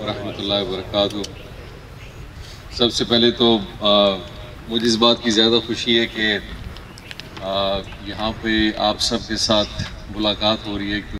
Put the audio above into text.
वरहमतुल्लाहि वबरकातुहू। सबसे पहले तो आ, मुझे इस बात की ज़्यादा खुशी है कि यहाँ पे आप सब के साथ मुलाकात हो रही है